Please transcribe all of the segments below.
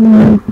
Mm-hmm.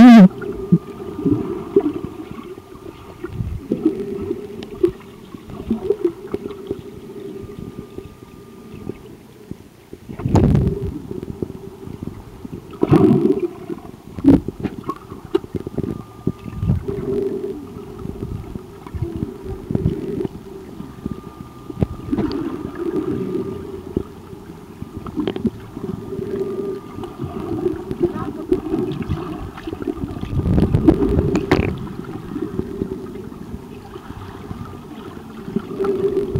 you. Thank you.